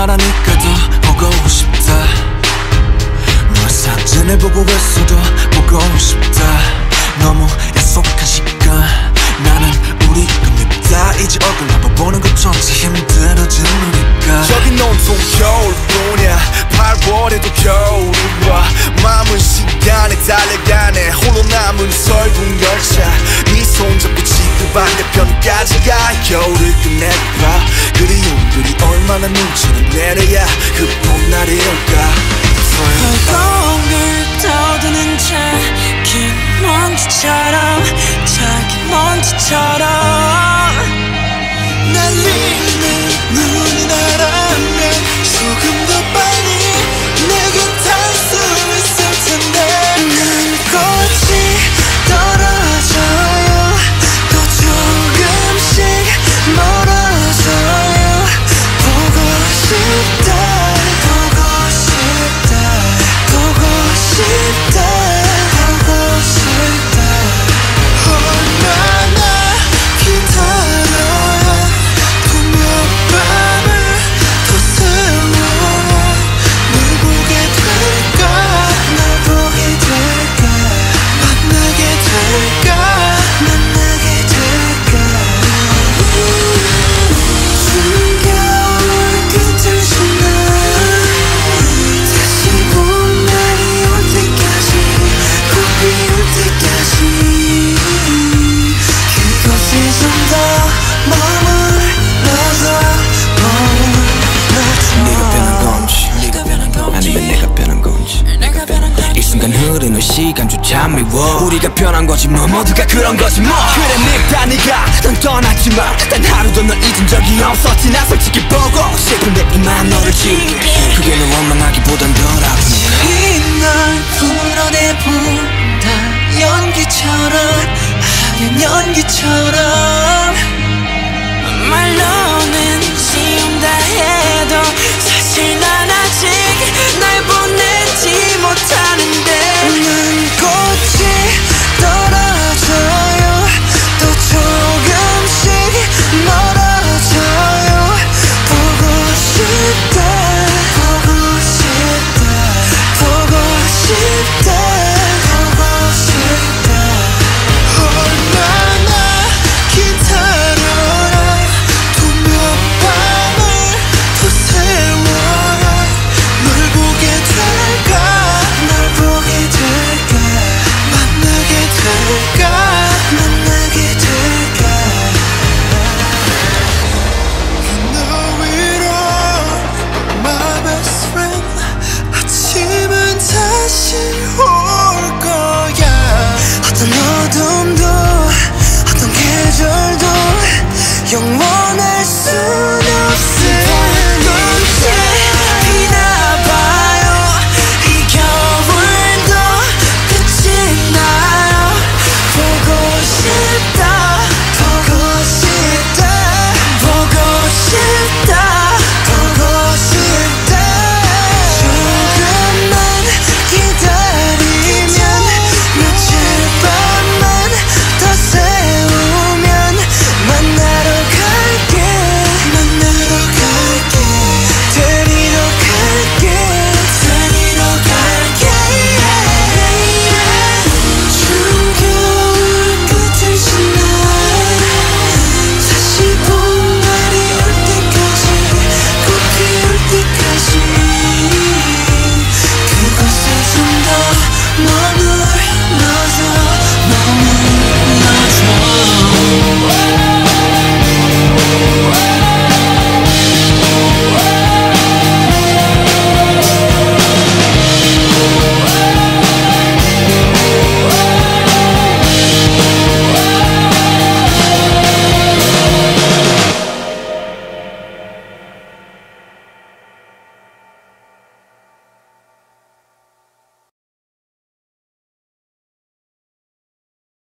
말하니까 더 보고 싶다. 너의 사진을 보고 있어도 보고 싶다. 너무 약속한 시간 나는 우리 겁니다. 이제 얼굴 한번 보는 것처럼 지 힘들어진 우리가. 여긴 온통 겨울뿐이야. 8월에도 겨울이 와 마음은 시간에 달려가네. 홀로 남은 설국 열차. 네손 잡고 지구 반대편까지 가. 겨울을 끝내 얼마나 눈치를 내려야 그 봄날이 올까? 공을 떠드는 작은 먼지처럼 작은 먼지처럼 시간조차 미워. 우리가 변한 거지 뭐. 모두가 그런 거지 뭐. 그래 늙다 네가 넌 떠났지만 단 하루도 널 잊은 적이 없었지. 나 솔직히 보고 싶은데 이만 너를 지울게. 그게 널 원망하기보단 덜 아프니까 이날 풀어내본다. 연기처럼 하얀 연기처럼 다시 올 거야. 어떤 어둠도 어떤 계절도 영원